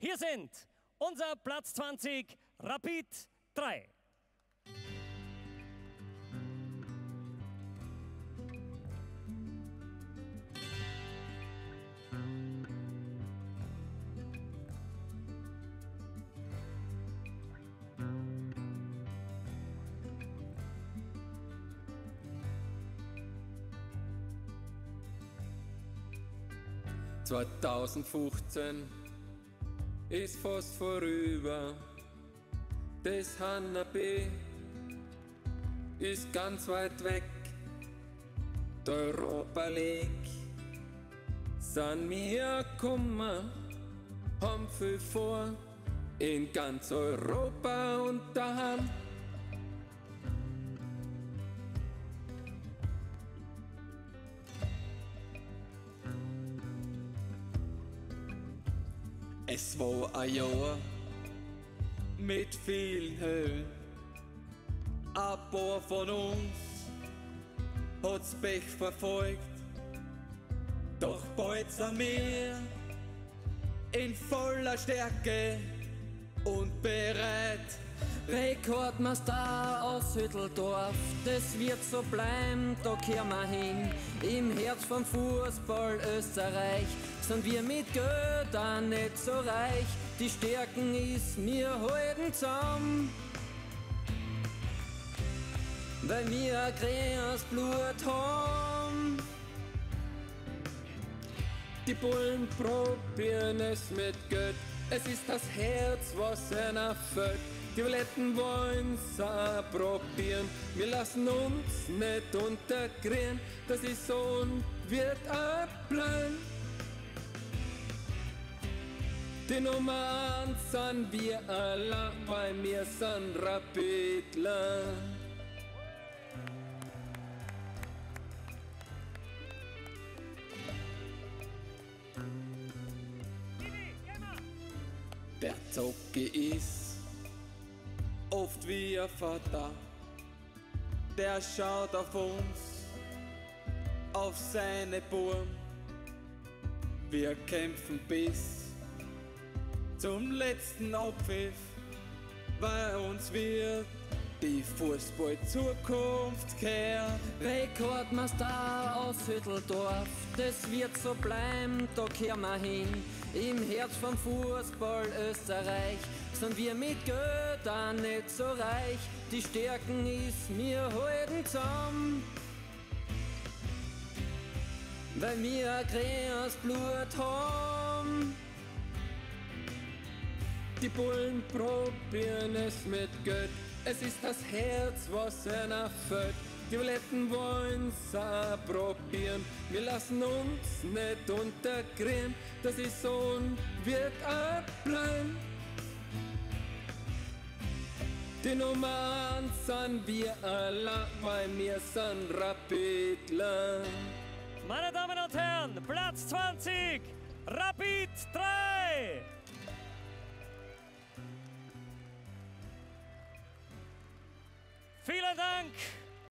Hier sind unser Platz 20, Rapid 3. ...2015 ist fast vorüber. Das Hannabee ist ganz weit weg. Der Europa League sind wir gekommen, haben viel vor in ganz Europa und daheim. Es war ein Jahr mit vielen Höhen. Ein paar von uns hat's Pech verfolgt. Doch bald sind wir in voller Stärke und bereit. Rekordmeister aus Hütteldorf, das wird so bleiben, da kehren wir hin. Im Herz vom Fußball Österreich sind wir mit auch nicht so reich. Die Stärken ist mir halten zusammen. Weil wir ein grünes Blut haben. Die Bullen probieren es mit Geld. Es ist das Herz, was einer fällt. Die Violetten wollen's probieren. Wir lassen uns nicht unterkriegen. Das ist so und wird abbleiben. Die Nummer eins sind wir alle, weil wir sind Rapidler. Der Zocke ist oft wie ein Vater, der schaut auf uns, auf seine Burm. Wir kämpfen bis zum letzten Abpfiff, weil uns wird die Fußball-Zukunft kehren. Rekordmeister aus Hütteldorf, das wird so bleiben, da kehren wir hin. Im Herz vom Fußball Österreich sind wir mit auch nicht so reich. Die Stärken ist mir halten zusammen. Weil wir ein grünes Blut haben. Die Bullen probieren es mit Geld. Es ist das Herz, was einer fällt. Die Violetten wollen's probieren. Wir lassen uns nicht unterkriegen. Das ist und wird abbleiben. Die Nummer eins sind wir alle, weil wir sind Rapidler. Meine Damen und Herren, Platz 20, Rapid 3. Vielen Dank.